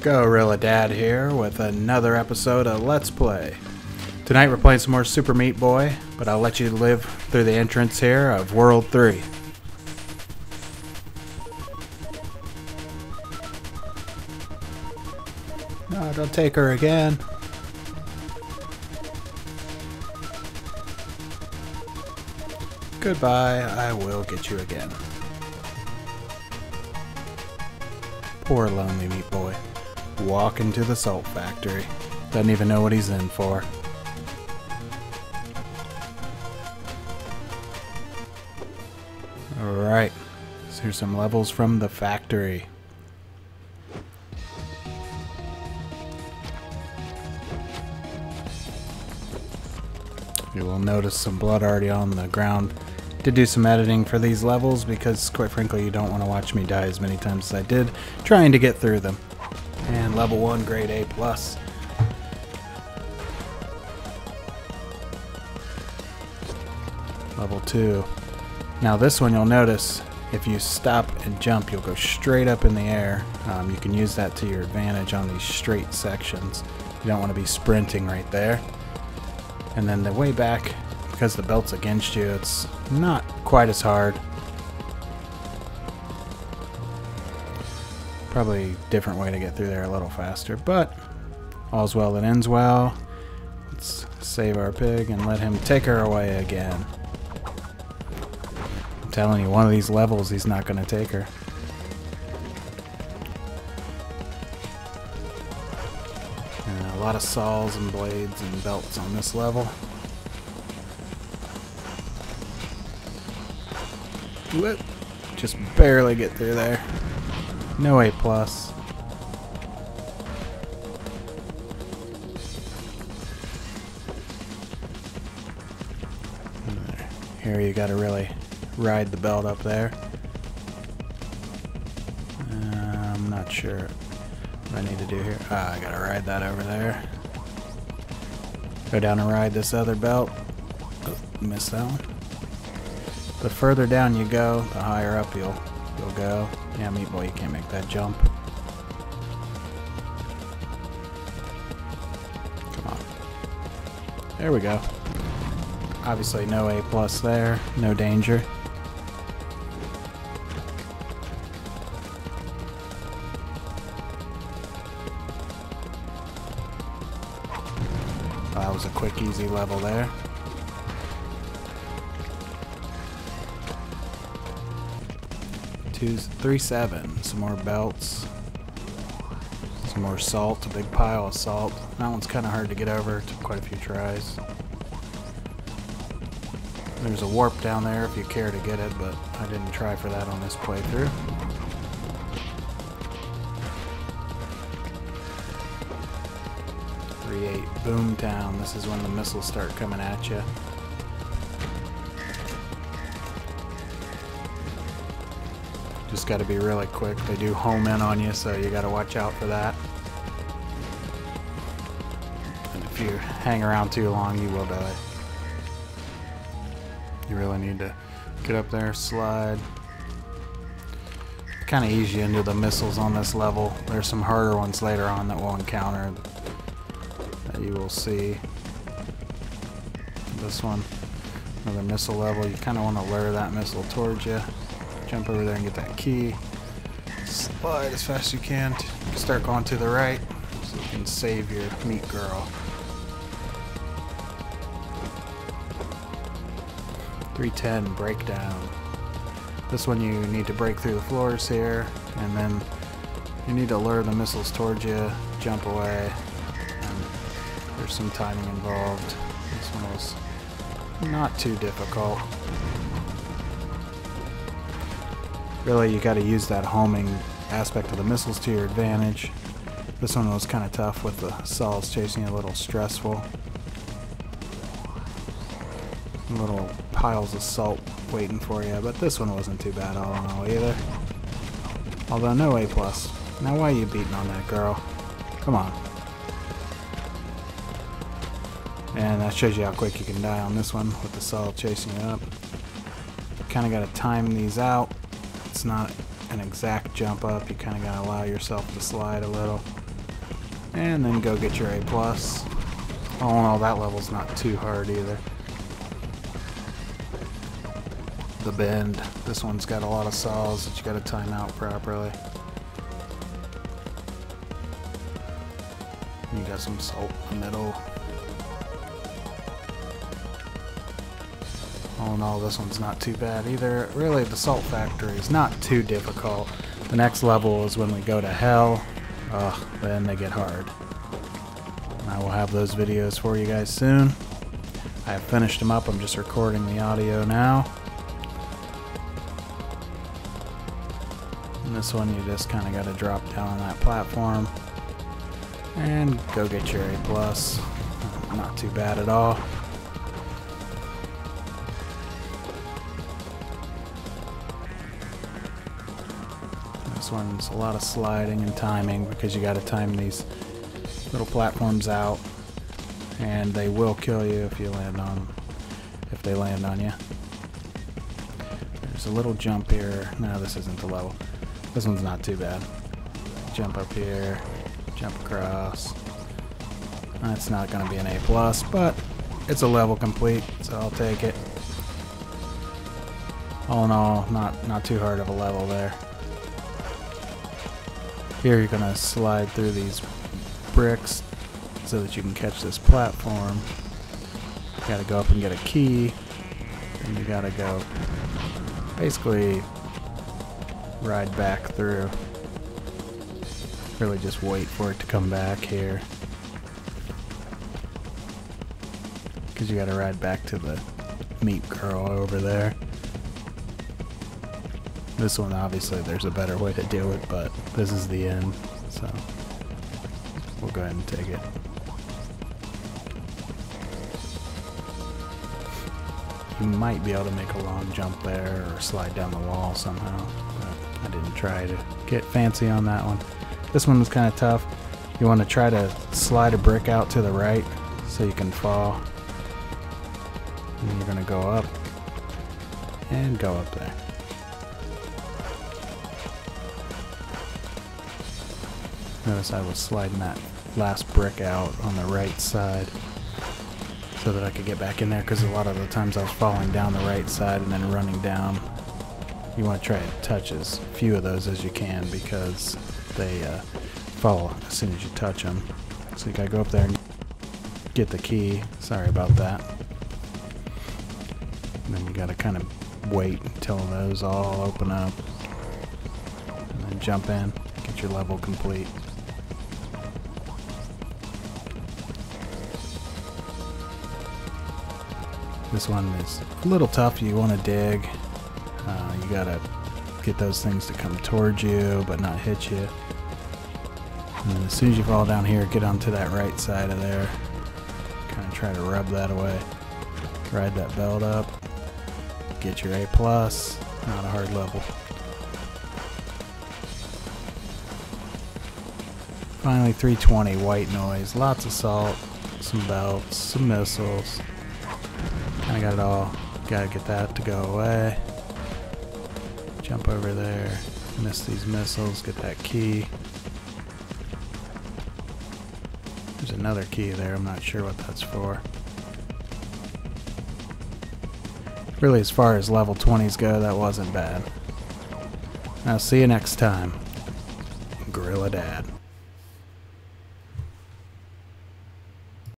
Gorilla Dad here with another episode of Let's Play. Tonight we're playing some more Super Meat Boy, but I'll let you live through the entrance here of World 3. No, don't take her again. Goodbye, I will get you again. Poor lonely meat boy. Walking to the salt factory. Doesn't even know what he's in for. Alright, so here's some levels from the factory. You will notice some blood already on the ground. Did do some editing for these levels because, quite frankly, you don't want to watch me die as many times as I did trying to get through them. And level 1, grade A+. plus. Level 2. Now this one you'll notice, if you stop and jump, you'll go straight up in the air. Um, you can use that to your advantage on these straight sections. You don't want to be sprinting right there. And then the way back, because the belt's against you, it's not quite as hard. Probably different way to get through there a little faster, but all's well that ends well. Let's save our pig and let him take her away again. I'm telling you, one of these levels he's not going to take her. And a lot of saws and blades and belts on this level. Whoop. Just barely get through there. No A plus. Here you gotta really ride the belt up there. Uh, I'm not sure what I need to do here. Ah, I gotta ride that over there. Go down and ride this other belt. Oh, missed that one. The further down you go, the higher up you'll you'll go. Yeah, meat boy, you can't make that jump. Come on. There we go. Obviously no A plus there, no danger. That was a quick, easy level there. Two, three, seven. Some more belts. Some more salt. A big pile of salt. That one's kind of hard to get over. Took quite a few tries. There's a warp down there if you care to get it, but I didn't try for that on this playthrough. Three eight Boomtown. This is when the missiles start coming at you. Just got to be really quick. They do home in on you, so you got to watch out for that. And if you hang around too long, you will die. You really need to get up there, slide. Kind of ease you into the missiles on this level. There's some harder ones later on that we'll encounter that you will see. This one, another missile level. You kind of want to lure that missile towards you. Jump over there and get that key. Slide as fast as you can. Start going to the right so you can save your meat girl. Three ten breakdown. This one you need to break through the floors here, and then you need to lure the missiles towards you, jump away, there's some timing involved. This one was not too difficult. Really, you got to use that homing aspect of the missiles to your advantage. This one was kind of tough with the saws chasing a little stressful. Little piles of salt waiting for you, but this one wasn't too bad all in all either. Although no A+. plus. Now why are you beating on that girl? Come on. And that shows you how quick you can die on this one with the salt chasing you up. Kind of got to time these out. It's not an exact jump up. You kind of got to allow yourself to slide a little. and then go get your A+. plus. All in all, that level's not too hard either. The bend, this one's got a lot of saws that you gotta time out properly. You got some salt in the middle. All in all, this one's not too bad either. Really, the salt factory is not too difficult. The next level is when we go to hell. Ugh, then they get hard. I will have those videos for you guys soon. I have finished them up. I'm just recording the audio now. And this one, you just kind of got to drop down on that platform and go get your A+. plus. Not too bad at all. This one's a lot of sliding and timing because you got to time these little platforms out and they will kill you if you land on if they land on you. There's a little jump here. No, this isn't the level. This one's not too bad. Jump up here, jump across. That's not going to be an A+, plus, but it's a level complete, so I'll take it. All in all, not, not too hard of a level there. Here you're going to slide through these bricks so that you can catch this platform. You gotta go up and get a key, and you gotta go basically ride back through. Really just wait for it to come back here. Because you gotta ride back to the meat girl over there. This one, obviously, there's a better way to do it, but this is the end, so we'll go ahead and take it. You might be able to make a long jump there or slide down the wall somehow, but I didn't try to get fancy on that one. This one was kind of tough. You want to try to slide a brick out to the right so you can fall. And you're going to go up and go up there. Notice I was sliding that last brick out on the right side so that I could get back in there because a lot of the times I was falling down the right side and then running down. You want to try to touch as few of those as you can because they uh, fall as soon as you touch them. So you gotta go up there and get the key. Sorry about that. And then you gotta kind of wait until those all open up. And then jump in, get your level complete. This one is a little tough. You want to dig. Uh, you gotta get those things to come towards you but not hit you. And then as soon as you fall down here, get onto that right side of there. Kind of try to rub that away. Ride that belt up. Get your A+. plus. Not a hard level. Finally 320 white noise. Lots of salt. Some belts. Some missiles. Kinda got it all. Gotta get that to go away. Jump over there. Miss these missiles. Get that key. There's another key there. I'm not sure what that's for. Really, as far as level 20s go, that wasn't bad. I'll see you next time. Gorilla Dad.